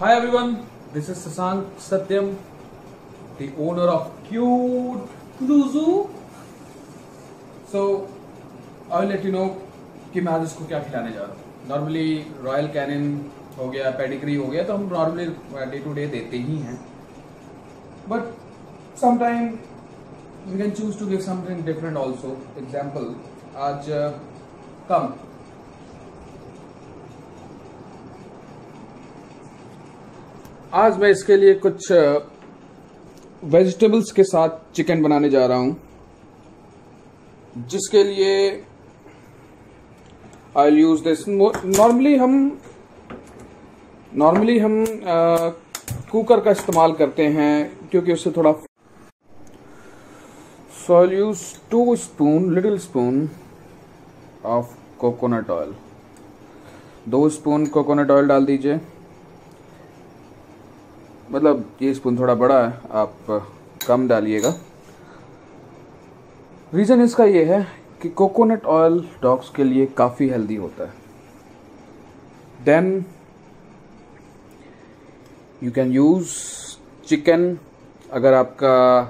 Everyone, this is Sasank Satyam, the owner of Cute Luzu. So, I will let you know कि मैं आज इसको क्या खिलाने जा रहा हूँ। नॉर्मली रॉयल कैनिन हो गया पेडिग्री हो गया तो हम नॉर्मली डे टू डे देते ही हैं। But sometime we can choose to give something different also example आज कम आज मैं इसके लिए कुछ वेजिटेबल्स के साथ चिकन बनाने जा रहा हूँ, जिसके लिए आई यूज़ दिस नॉर्मली हम नॉर्मली हम कुकर का इस्तेमाल करते हैं, क्योंकि उससे थोड़ा so I use two spoon little spoon of coconut oil दो स्पून कोकोनट ऑयल डाल दीजिए। मतलब ये स्पून थोड़ा बड़ा है, आप कम डालिएगा। रीज़न इसका ये है कि कोकोनट ऑयल डॉग्स के लिए काफ़ी हेल्दी होता है। Then you can use chicken अगर आपका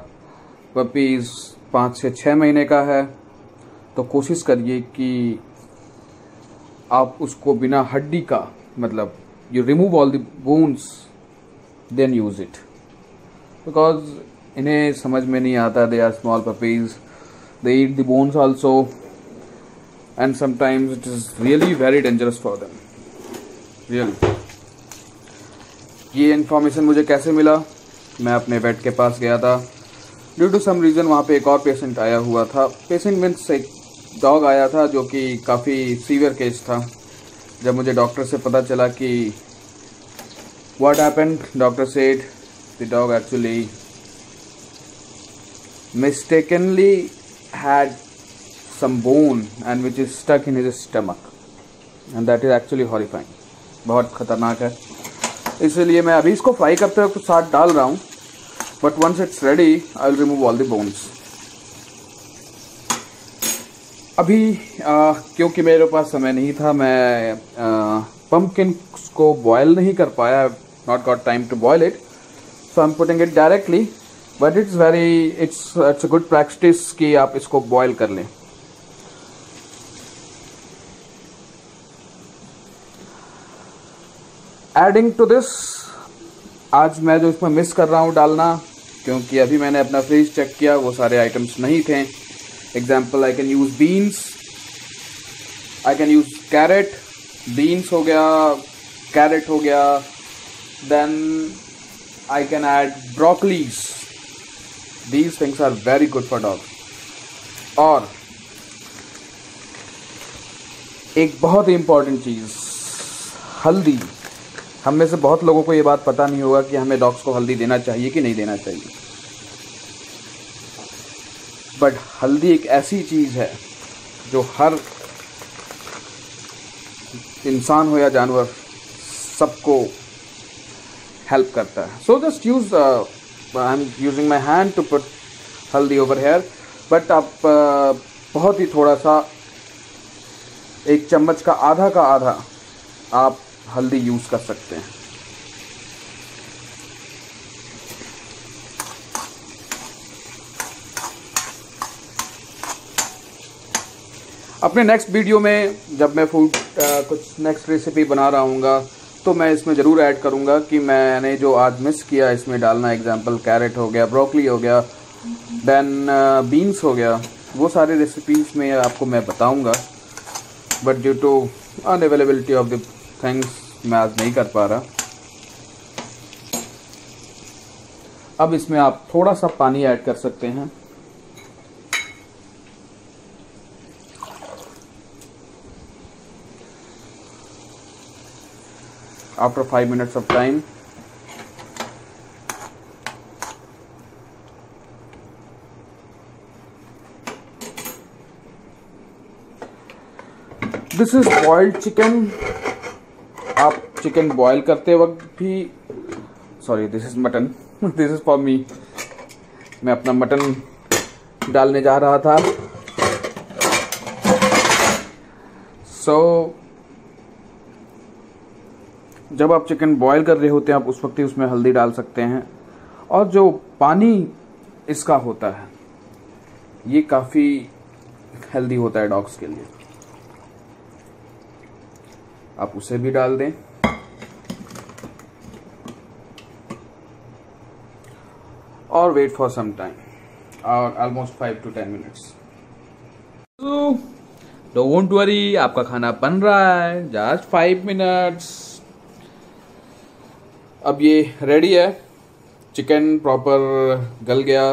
पपीज़ पाँच से छः महीने का है तो कोशिश करिए कि आप उसको बिना हड्डी का मतलब you remove all the bones then use it because इन्हें समझ में नहीं आता they are small puppies they eat the bones also and sometimes it is really very dangerous for them really ये इन्फॉर्मेशन मुझे कैसे मिला? मैं अपने वेट के पास गया था। ड्यू टू सम रीज़न वहाँ पे एक और पेशेंट आया हुआ था। पेशेंट मीन्स एक डॉग आया था जो कि काफ़ी सीवियर केस था। जब मुझे डॉक्टर से पता चला कि what happened doctor said the dog actually mistakenly had some bone and which is stuck in his stomach and that is actually horrifying बहुत खतरनाक है इसलिए मैं अभी इसको फ्राई करते वक्त साथ डाल रहा हूँ but once it's ready I will remove all the bones अभी आ, क्योंकि मेरे पास समय नहीं था मैं पम्पकिन को बॉयल नहीं कर पाया not got time to boil it. So, I'm putting it directly, but it's very, it's it's a good practice कि आप इसको boil कर लें। एडिंग टू दिस आज मैं जो इसमें मिस कर रहा हूँ डालना, क्योंकि अभी मैंने अपना फ्रिज चेक किया, वो सारे आइटम्स नहीं थे। Example I can use beans I can use carrot beans हो गया कैरेट हो गया then I can add broccolis. These things are very good for dogs. और एक बहुत ही इंपॉर्टेंट चीज़, हल्दी। हम में से बहुत लोगों को ये बात पता नहीं होगा कि हमें डॉग्स को हल्दी देना चाहिए कि नहीं देना चाहिए। बट हल्दी एक ऐसी चीज़ है, जो हर इंसान हो या जानवर, सबको हेल्प करता है। So just use I am using my hand to put haldi over hair but आप uh, बहुत ही थोड़ा सा एक चम्मच का आधा का आधा आप हल्दी यूज़ कर सकते हैं। अपने नेक्स्ट वीडियो में जब मैं फ़ूड uh, कुछ नेक्स्ट रेसिपी बना रहा हूँ तो मैं इसमें ज़रूर ऐड करूँगा कि मैंने जो आज मिस किया इसमें डालना एग्जांपल कैरेट हो गया ब्रोकली हो गया देन बीन्स uh, हो गया वो सारे रेसिपीज़ में आपको मैं बताऊँगा but due to unavailability of the things मैं आज नहीं कर पा रहा। अब इसमें आप थोड़ा सा पानी ऐड कर सकते हैं। After 5 minutes of time. This is boiled chicken आप चिकन बॉयल करते वक्त भी sorry this is mutton this is for me मैं अपना मटन डालने जा रहा था। सो so, जब आप चिकन बॉईल कर रहे होते हैं, आप उस वक्त ही उसमें हल्दी डाल सकते हैं। और जो पानी इसका होता है, ये काफ़ी हेल्दी होता है डॉग्स के लिए। आप उसे भी डाल दें। और वेट फॉर सम टाइम और almost five to ten minutes don't worry आपका खाना बन रहा है। जस्ट फाइव मिनट्स अब ये रेडी है. चिकन प्रॉपर गल गया.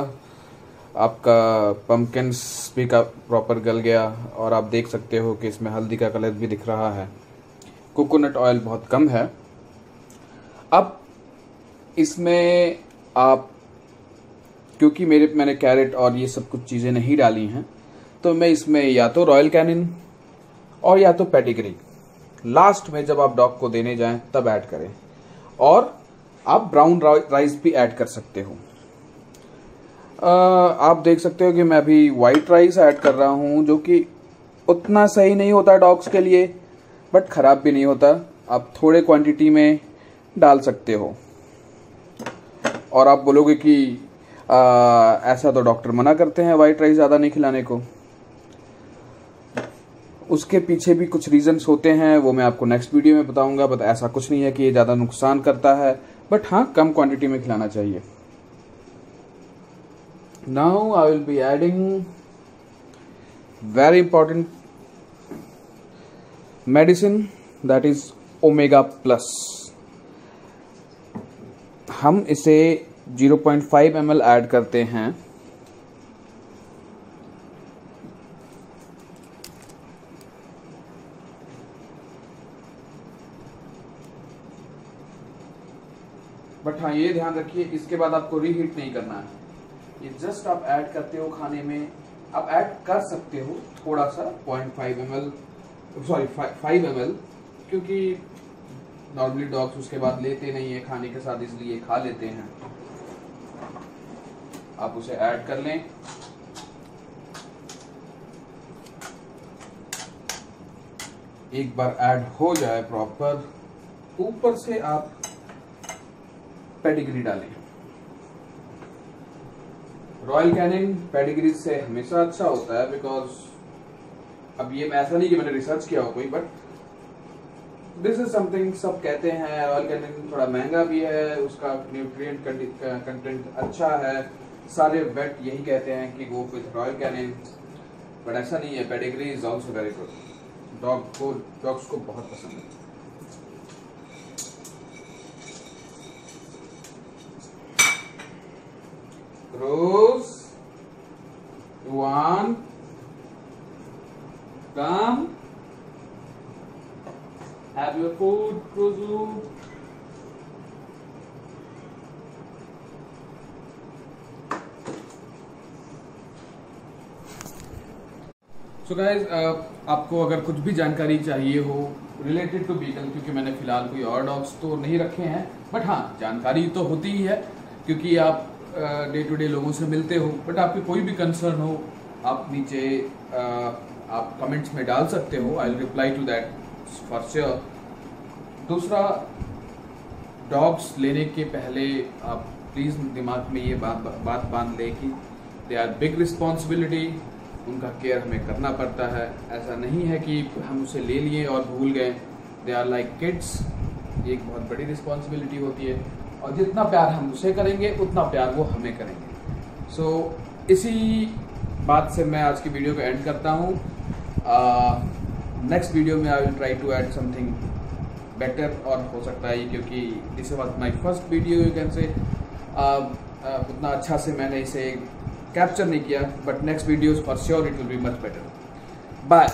आपका पम्पकिन्स भी का प्रॉपर गल गया और आप देख सकते हो कि इसमें हल्दी का कलर भी दिख रहा है. कोकोनट ऑयल बहुत कम है. अब इसमें आप, क्योंकि मेरे, मैंने कैरेट और ये सब कुछ चीज़ें नहीं डाली हैं तो मैं इसमें या तो रॉयल कैनिन और या तो पेडिग्री लास्ट में जब आप डॉग को देने जाएँ, तब ऐड करें. और आप ब्राउन राइस भी ऐड कर सकते हो। आप देख सकते हो कि मैं अभी वाइट राइस ऐड कर रहा हूँ जो कि उतना सही नहीं होता डॉग्स के लिए बट खराब भी नहीं होता। आप थोड़े क्वांटिटी में डाल सकते हो। और आप बोलोगे कि आ, ऐसा तो डॉक्टर मना करते हैं वाइट राइस ज़्यादा नहीं खिलाने को। उसके पीछे भी कुछ रीजंस होते हैं, वो मैं आपको नेक्स्ट वीडियो में बताऊँगा बट ऐसा कुछ नहीं है कि ये ज़्यादा नुकसान करता है। बट हाँ कम क्वांटिटी में खिलाना चाहिए। Now I will be adding very important medicine that is omega plus हम इसे 0.5 पॉइंट ऐड करते हैं बट हाँ ये ध्यान रखिए, इसके बाद आपको रीहीट नहीं करना है। ये जस्ट आप ऐड करते हो खाने में। आप ऐड कर सकते हो थोड़ा सा point five M L sorry five M L क्योंकि नॉर्मली डॉग्स उसके बाद लेते नहीं है खाने के साथ, इसलिए खा लेते हैं। आप उसे ऐड कर लें। एक बार ऐड हो जाए प्रॉपर ऊपर से आप पेडिग्री डालें। रॉयल कैनिन पेडिग्री से हमेशा अच्छा होता है बिकॉज़ अब ये ऐसा नहीं कि मैंने रिसर्च किया हो कोई बट दिस इज़ समथिंग सब कहते हैं रॉयल कैनिन थोड़ा महँगा भी है, उसका न्यूट्रिएंट कंटेंट अच्छा है। सारे वेट यही कहते हैं कि वो विथ रॉयल कैनिन बट ऐसा नहीं है pedigree is also very good dog को डॉग्स को बहुत पसंद है। Rose, one, come, have your food, Rosu. So so guys uh, आपको अगर कुछ भी जानकारी चाहिए हो रिलेटेड टू बीगल क्योंकि मैंने फ़िलहाल कोई और डॉग्स तो नहीं रखे हैं बट हाँ जानकारी तो होती ही है क्योंकि आप डे टू डे लोगों से मिलते हो बट आपके कोई भी कंसर्न हो, आप नीचे आप कमेंट्स में डाल सकते हो I reply to that for sure दूसरा डॉग्स लेने के पहले आप प्लीज़ दिमाग में ये बात बात बाँध लें कि दे आर बिग रिस्पॉन्सिबिलिटी उनका केयर हमें करना पड़ता है। ऐसा नहीं है कि हम उसे ले लिए और भूल गए। दे आर लाइक किड्स ये एक बहुत बड़ी रिस्पॉन्सिबिलिटी होती है। और जितना प्यार हम उसे करेंगे उतना प्यार वो हमें करेंगे। सो so, इसी बात से मैं आज की वीडियो को एंड करता हूँ। नेक्स्ट वीडियो में I will try to add something better और हो सकता है क्योंकि this was my first video you can say उतना अच्छा से मैंने इसे कैप्चर नहीं किया but next videos for sure it will be much better bye